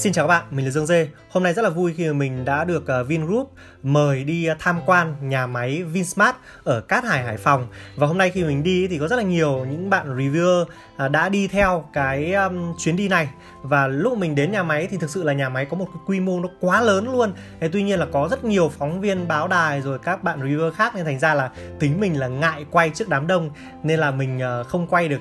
Xin chào các bạn, mình là Dương Dê. Hôm nay rất là vui khi mình đã được ờ, Vingroup mời đi ờ, tham quan nhà máy Vinsmart ở Cát Hải, Hải Phòng. Và hôm nay khi mình đi thì có rất là nhiều những bạn reviewer ờ, đã đi theo cái chuyến đi này. Và lúc mình đến nhà máy thì thực sự là nhà máy có một cái quy mô nó quá lớn luôn. Thế tuy nhiên là có rất nhiều phóng viên báo đài rồi các bạn reviewer khác nên thành ra là tính mình là ngại quay trước đám đông nên là mình không quay được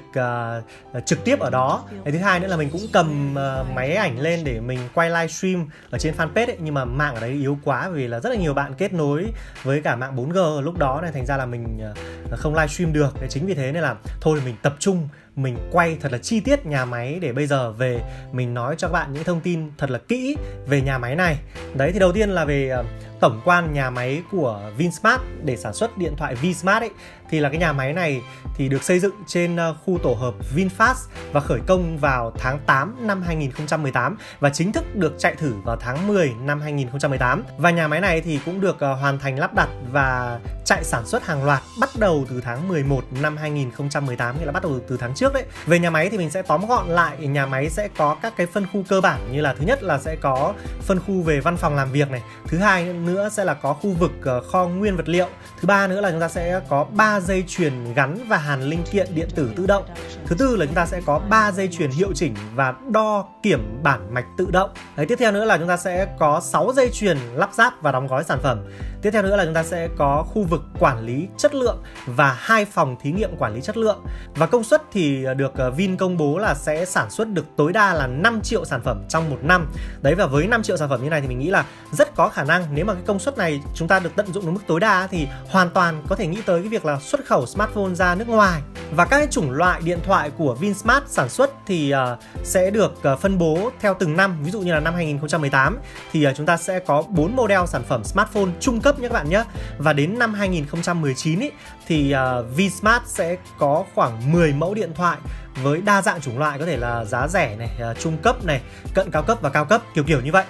trực tiếp ở đó. Thế thứ hai nữa là mình cũng cầm máy ảnh lên để mình quay livestream ở trên fanpage ấy, nhưng mà mạng ở đấy yếu quá vì là rất là nhiều bạn kết nối với cả mạng 4G lúc đó này thành ra là mình ờ, không không livestream được. Đấy chính vì thế nên là thôi thì mình tập trung mình quay thật là chi tiết nhà máy để bây giờ về mình nói cho các bạn những thông tin thật là kỹ về nhà máy này. Đấy, thì đầu tiên là về ờ, tổng quan nhà máy của Vinsmart để sản xuất điện thoại VinSmart ấy. Thì là cái nhà máy này thì được xây dựng trên ờ, khu tổ hợp VinFast và khởi công vào tháng 8 năm 2018 và chính thức được chạy thử vào tháng 10 năm 2018 và nhà máy này thì cũng được ờ, hoàn thành lắp đặt và chạy sản xuất hàng loạt bắt đầu từ tháng 11 năm 2018 nghĩa là bắt đầu từ tháng trước đấy. Về nhà máy thì mình sẽ tóm gọn lại nhà máy sẽ có các cái phân khu cơ bản như là thứ nhất là sẽ có phân khu về văn phòng làm việc này, thứ hai nữa sẽ là có khu vực ờ, kho nguyên vật liệu, thứ ba nữa là chúng ta sẽ có 3 dây chuyền gắn và hàn linh kiện điện tử tự động. Thứ tư là chúng ta sẽ có 3 dây chuyền hiệu chỉnh và đo kiểm bản mạch tự động. Đấy, tiếp theo nữa là chúng ta sẽ có 6 dây chuyền lắp ráp và đóng gói sản phẩm. Tiếp theo nữa là chúng ta sẽ có khu vực quản lý chất lượng và hai phòng thí nghiệm quản lý chất lượng. Và công suất thì được ờ, Vin công bố là sẽ sản xuất được tối đa là 5 triệu sản phẩm trong một năm. Đấy và với 5 triệu sản phẩm như này thì mình nghĩ là rất có khả năng nếu mà cái công suất này chúng ta được tận dụng đến mức tối đa thì hoàn toàn có thể nghĩ tới cái việc là xuất khẩu smartphone ra nước ngoài. Và các cái chủng loại điện thoại của Vinsmart sản xuất thì ờ, sẽ được ờ, phân bố theo từng năm. Ví dụ như là năm 2018 thì chúng ta sẽ có 4 model sản phẩm smartphone trung cấp nhé các bạn nhé. Và đến năm 2019 ý, thì VinSmart sẽ có khoảng 10 mẫu điện thoại với đa dạng chủng loại có thể là giá rẻ này, ờ, trung cấp này, cận cao cấp và cao cấp kiểu kiểu như vậy.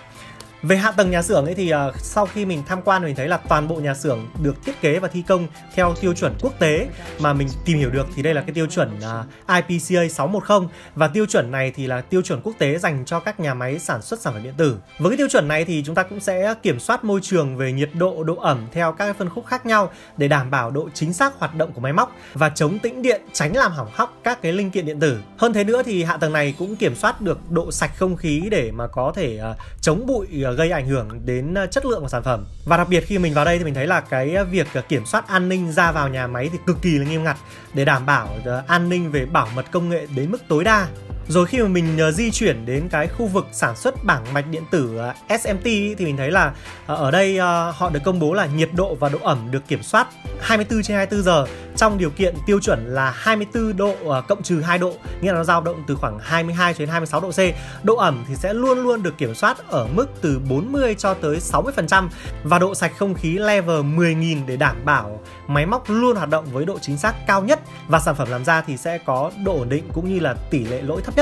Về hạ tầng nhà xưởng ấy thì uh, sau khi mình tham quan mình thấy là toàn bộ nhà xưởng được thiết kế và thi công theo tiêu chuẩn quốc tế mà mình tìm hiểu được thì đây là cái tiêu chuẩn uh, IPCA 610 và tiêu chuẩn này thì là tiêu chuẩn quốc tế dành cho các nhà máy sản xuất sản phẩm điện tử. Với cái tiêu chuẩn này thì chúng ta cũng sẽ kiểm soát môi trường về nhiệt độ, độ ẩm theo các phân khúc khác nhau để đảm bảo độ chính xác hoạt động của máy móc và chống tĩnh điện, tránh làm hỏng hóc các cái linh kiện điện tử. Hơn thế nữa thì hạ tầng này cũng kiểm soát được độ sạch không khí để mà có thể uh, chống bụi à, Ờ, gây ảnh hưởng đến ờ, chất lượng của sản phẩm. Và đặc biệt khi mình vào đây thì mình thấy là cái việc ờ, kiểm soát an ninh ra vào nhà máy thì cực kỳ là nghiêm ngặt để đảm bảo an ninh về bảo mật công nghệ đến mức tối đa rồi khi mà mình uh, di chuyển đến cái khu vực sản xuất bảng mạch điện tử ờ, uh, SMT thì mình thấy là uh, ở đây uh, họ được công bố là nhiệt độ và độ ẩm được kiểm soát 24 trên 24 giờ trong điều kiện tiêu chuẩn là 24 độ uh, cộng trừ 2 độ, nghĩa là nó dao động từ khoảng 22 đến 26 độ C. Độ ẩm thì sẽ luôn luôn được kiểm soát ở mức từ 40 cho tới 60% và độ sạch không khí level 10.000 để đảm bảo máy móc luôn hoạt động với độ chính xác cao nhất và sản phẩm làm ra thì sẽ có độ ổn định cũng như là tỷ lệ lỗi thấp nhất.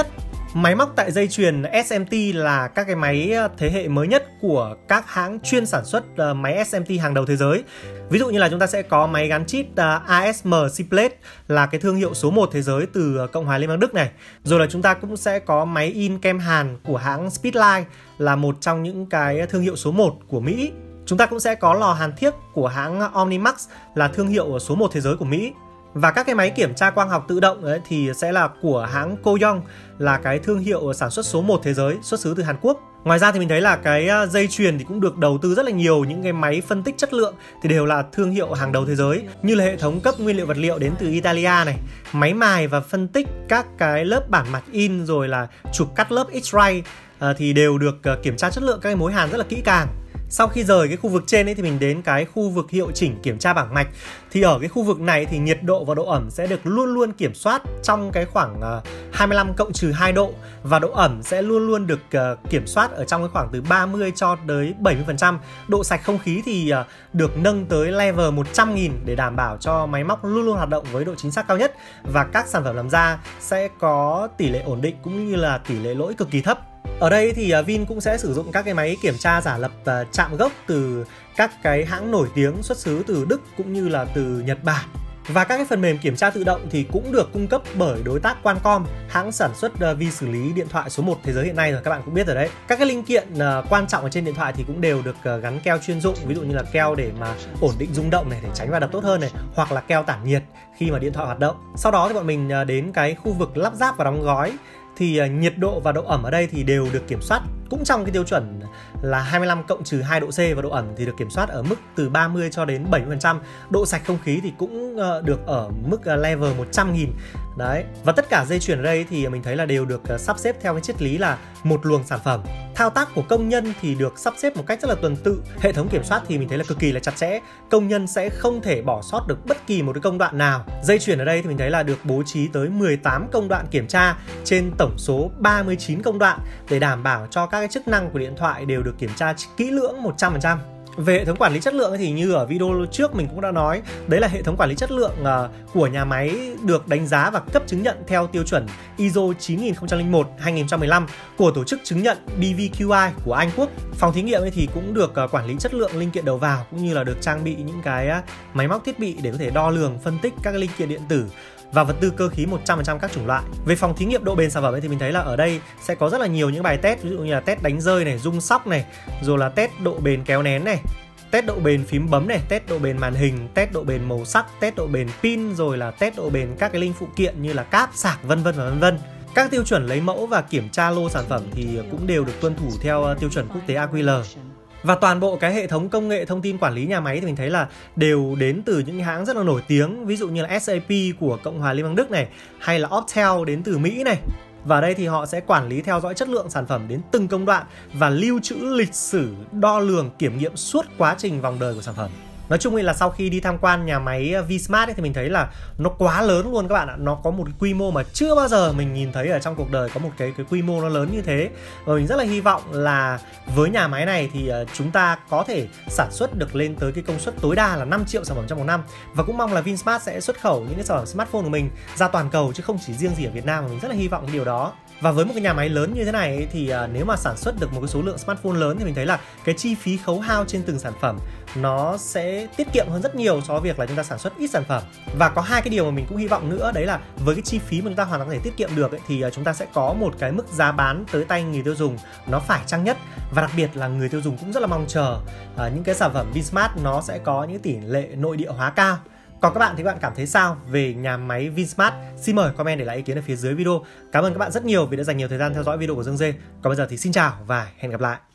Máy móc tại dây chuyền SMT là các cái máy ờ, thế hệ mới nhất của các hãng chuyên sản xuất ờ, máy SMT hàng đầu thế giới. Ví dụ như là chúng ta sẽ có máy gắn chip ờ, ASM Cplate là cái thương hiệu số 1 thế giới từ Cộng hòa Liên bang Đức này. Rồi là chúng ta cũng sẽ có máy in kem hàn của hãng Speedline là một trong những cái thương hiệu số 1 của Mỹ. Chúng ta cũng sẽ có lò hàn thiếc của hãng Omnimax là thương hiệu số 1 thế giới của Mỹ. Và các cái máy kiểm tra quang học tự động ấy thì sẽ là của hãng Koyong là cái thương hiệu sản xuất số 1 thế giới xuất xứ từ Hàn Quốc. Ngoài ra thì mình thấy là cái à, dây chuyền thì cũng được đầu tư rất là nhiều những cái máy phân tích chất lượng thì đều là thương hiệu hàng đầu thế giới như là hệ thống cấp nguyên liệu vật liệu đến từ Italia này, máy mài và phân tích các cái lớp bản mạch in rồi là chụp cắt lớp X-ray à, thì đều được à, kiểm tra chất lượng các cái mối hàn rất là kỹ càng. Sau khi rời cái khu vực trên ấy thì mình đến cái khu vực hiệu chỉnh kiểm tra bảng mạch thì ở cái khu vực này thì nhiệt độ và độ ẩm sẽ được luôn luôn kiểm soát trong cái khoảng ờ, 25 cộng trừ 2 độ và độ ẩm sẽ luôn luôn được ờ, kiểm soát ở trong cái khoảng từ 30 cho tới 70%. Độ sạch không khí thì ờ, được nâng tới level 100.000 để đảm bảo cho máy móc luôn luôn hoạt động với độ chính xác cao nhất và các sản phẩm làm ra sẽ có tỷ lệ ổn định cũng như là tỷ lệ lỗi cực kỳ thấp. Ở đây thì à, Vin cũng sẽ sử dụng các cái máy kiểm tra giả lập à, chạm gốc từ các cái hãng nổi tiếng xuất xứ từ Đức cũng như là từ Nhật Bản. Và các cái phần mềm kiểm tra tự động thì cũng được cung cấp bởi đối tác Qualcomm, hãng sản xuất à, vi xử lý điện thoại số 1 thế giới hiện nay rồi các bạn cũng biết rồi đấy. Các cái linh kiện quan trọng ở trên điện thoại thì cũng đều được gắn keo chuyên dụng, ví dụ như là keo để mà ổn định rung động này để tránh va đập tốt hơn này, hoặc là keo tản nhiệt khi mà điện thoại hoạt động. Sau đó thì bọn mình đến cái khu vực lắp ráp và đóng gói thì à, nhiệt độ và độ ẩm ở đây thì đều được kiểm soát cũng trong cái tiêu chuẩn là 25 cộng trừ 2 độ C và độ ẩm thì được kiểm soát ở mức từ 30 cho đến 70%. Độ sạch không khí thì cũng ờ, được ở mức ờ, level 100 nghìn Đấy. Và tất cả dây chuyển ở đây thì mình thấy là đều được ờ, sắp xếp theo cái triết lý là một luồng sản phẩm. Thao tác của công nhân thì được sắp xếp một cách rất là tuần tự. Hệ thống kiểm soát thì mình thấy là cực kỳ là chặt chẽ. Công nhân sẽ không thể bỏ sót được bất kỳ một cái công đoạn nào. Dây chuyển ở đây thì mình thấy là được bố trí tới 18 công đoạn kiểm tra trên tổng số 39 công đoạn để đảm bảo cho các cái chức năng của điện thoại đều được kiểm tra kỹ lưỡng 100%. Về hệ thống quản lý chất lượng thì như ở video trước mình cũng đã nói, đấy là hệ thống quản lý chất lượng ờ, của nhà máy được đánh giá và cấp chứng nhận theo tiêu chuẩn ISO 9001 2015 của tổ chức chứng nhận BVQI của Anh Quốc. Phòng thí nghiệm thì cũng được ờ, quản lý chất lượng linh kiện đầu vào cũng như là được trang bị những cái máy móc thiết bị để có thể đo lường, phân tích các linh kiện điện tử và vật tư cơ khí 100% các chủng loại. Về phòng thí nghiệm độ bền sản phẩm ấy thì mình thấy là ở đây sẽ có rất là nhiều những bài test ví dụ như là test đánh rơi này, rung sóc này, rồi là test độ bền kéo nén này, test độ bền phím bấm này, test độ bền màn hình, test độ bền màu sắc, test độ bền pin rồi là test độ bền các cái linh phụ kiện như là cáp, sạc vân vân và vân vân. Các tiêu chuẩn lấy mẫu và kiểm tra lô sản phẩm thì cũng đều được tuân thủ theo ờ, tiêu chuẩn quốc tế AQL. Và toàn bộ cái hệ thống công nghệ thông tin quản lý nhà máy thì mình thấy là đều đến từ những hãng rất là nổi tiếng, ví dụ như là SAP của Cộng hòa Liên bang Đức này, hay là Optel đến từ Mỹ này. Và đây thì họ sẽ quản lý theo dõi chất lượng sản phẩm đến từng công đoạn và lưu trữ lịch sử đo lường kiểm nghiệm suốt quá trình vòng đời của sản phẩm nói chung là sau khi đi tham quan nhà máy ờ, Vsmart ấy, thì mình thấy là nó quá lớn luôn các bạn ạ. Nó có một quy mô mà chưa bao giờ mình nhìn thấy ở trong cuộc đời có một cái cái quy mô nó lớn như thế. Và mình rất là hy vọng là với nhà máy này thì ờ, chúng ta có thể sản xuất được lên tới cái công suất tối đa là 5 triệu sản phẩm trong một năm. Và cũng mong là Vinsmart sẽ xuất khẩu những cái sản phẩm smartphone của mình ra toàn cầu chứ không chỉ riêng gì ở Việt Nam mà mình rất là hy vọng cái điều đó. Và với một cái nhà máy lớn như thế này ấy, thì ờ, nếu mà sản xuất được một cái số lượng smartphone lớn thì mình thấy là cái chi phí khấu hao trên từng sản phẩm nó sẽ tiết kiệm hơn rất nhiều so với việc là chúng ta sản xuất ít sản phẩm và có hai cái điều mà mình cũng hy vọng nữa đấy là với cái chi phí mà chúng ta hoàn toàn có thể tiết kiệm được ấy, thì à, chúng ta sẽ có một cái mức giá bán tới tay người tiêu dùng nó phải chăng nhất và đặc biệt là người tiêu dùng cũng rất là mong chờ à, những cái sản phẩm Vinsmart nó sẽ có những tỷ lệ nội địa hóa cao còn các bạn thì các bạn cảm thấy sao về nhà máy Vinsmart? Xin mời comment để lại ý kiến ở phía dưới video. Cảm ơn các bạn rất nhiều vì đã dành nhiều thời gian theo dõi video của Dương Dê. Còn bây giờ thì xin chào và hẹn gặp lại.